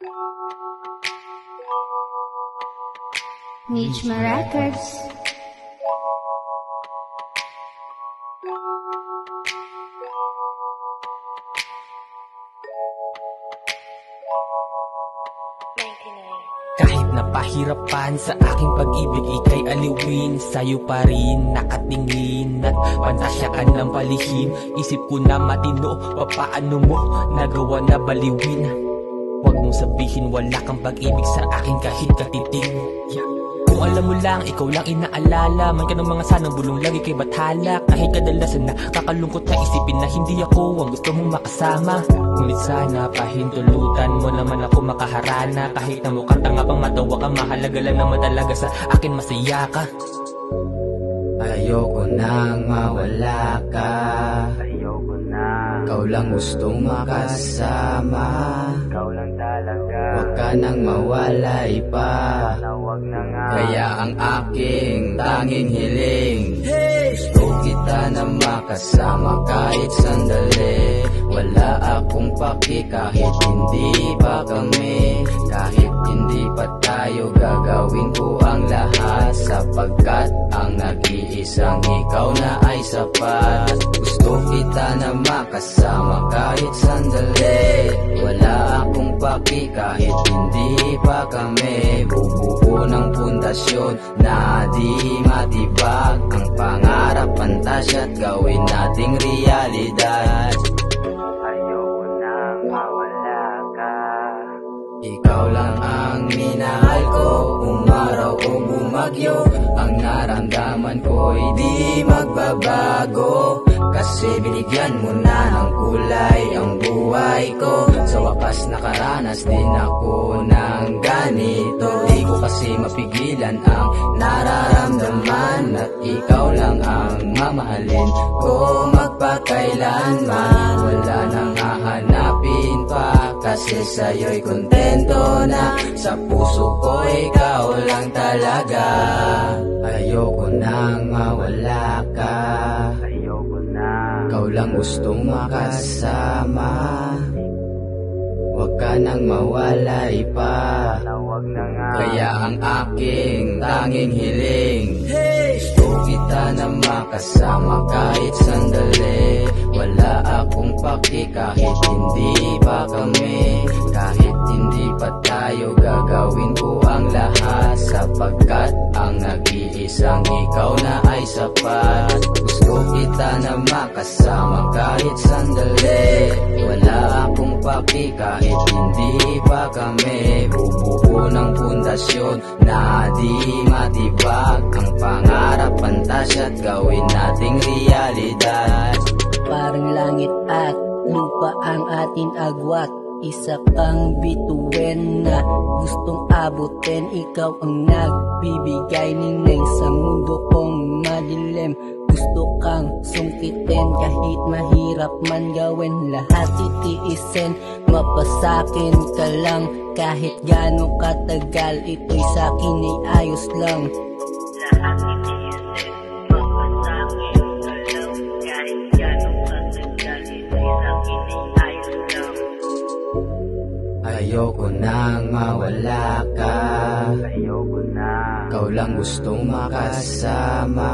Nijma Records. Kahit napahirapan sa aking pag-ibig Ika'y aliwin, sa'yo pa rin nakatingin. At pantasya ka ng palihim Isip ko na matino, papaano mo Nagawa na baliwin Huwag mong sabihin wala kang pag-ibig sa akin kahit katiting. Kung alam mo lang, ikaw lang inaalala. Man ka ng mga sanang bulong lagi kay bathala. Kahit kadalasan na kakalungkot na isipin na hindi ako ang gusto mong makasama. Ngunit sana pahintulutan mo naman ako makaharana. Kahit na mukhang tanga pang matawa ka Mahalaga lang naman talaga sa akin masaya ka. Ayoko nang mawala ka Ikaw lang gustong makasama. Ikaw lang talaga. Huwag ka nang mawalay pa. Na wag na nga. Kaya ang aking tanging hiling Gusto kita na makasama kahit sandali. Wala akong paki kahit hindi pa kami. Kahit hindi pa tayo gagawin ko lahat Sapagkat ang nag-iisang ikaw na ay sapat. Gusto kita na makasama kahit sandali. Wala akong paki kahit hindi pa kami. Bubuo ng pundasyon na di matibag. Ang pangarap, pantasya at gawin nating realidad. Ayoko na mawala ka. Ikaw lang ang minahal ko. Umaraw o bumagyo. Ang naramdaman ko'y di magbabago. Kasi binigyan mo na ng kulay ang buhay ko. Sa wakas nakaranas din ako ng ganito. Di ko kasi mapigilan ang nararamdaman At ikaw lang ang mamahalin ko magpakailanman Kasi sa'yo'y kontento na Sa puso ko ikaw lang talaga. Ayoko nang mawala ka. Ayoko na, Ikaw lang gustong makasama. Huwag ka nang mawalay pa. Kaya ang aking tanging hiling Gusto kita na makasama kahit sandali Wala akong paki kahit hindi pa kami. Kahit hindi pa tayo gagawin ko ang lahat. Sapagkat ang nag-iisang ikaw na ay sapat. Gusto kita na makasama kahit sandali. Wala akong paki kahit hindi pa kami. Bubuo ng pundasyon na di matibag. Ang pangarap, pantasya at gawin nating realidad Parang langit at lupa ang atin agwat. Isa kang bituin na gustong abutin. Ikaw ang nagbibigay nineng sa mundo kong madilim. Gusto kang sungkitin kahit mahirap man gawin. Lahat titiisin, mapasakin ka lang. Kahit gano'ng katagal, ito'y sa'kin ay ayos lang. Lahat iniisip, Ayoko nang mawala ka. Ayoko na, Ikaw lang gustong makasama.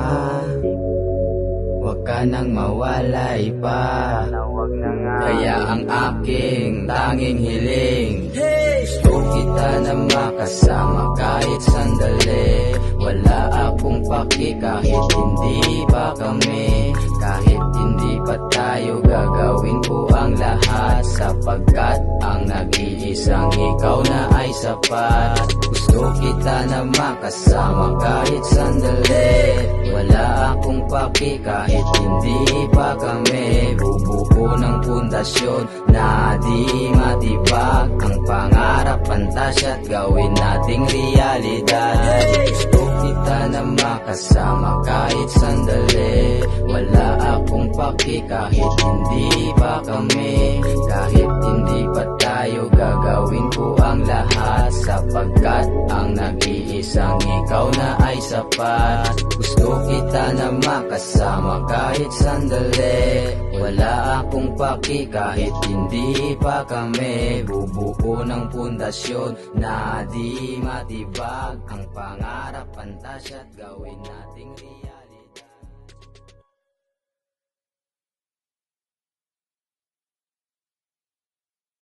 Huwag ka nang mawalay pa. Na nga. Kaya ang aking tanging hiling Gusto kita na makasama kahit sandali. Wala akong paki kahit hindi pa kami. Kahit hindi pa tayo gagawin ko ang lahat Sapagkat ang nag-iisang ikaw na ay sapat. Gusto kita na makasama kahit sandali. Wala akong paki kahit hindi pa kami. Bubuo ng pundasyon na di matibag. Ang pangarap, pantasya at gawin nating realidad. Gusto kita na makasama kahit sandali. Wala akong paki kahit hindi pa kami. Kahit hindi pa tayo gagawin ko ang lahat Sapagkat ang nag-iisang ikaw na ay sapat. Gusto kita na makasama kahit sandali. Wala akong paki kahit hindi pa kami. Bubuo ng pundasyon na di matibag. Ang pangarap, pantasya at gawin nating reality